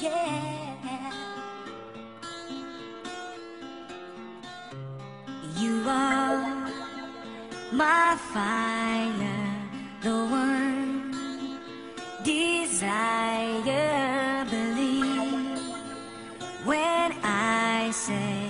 yeah. You are my fire, the one desire. Believe when I say.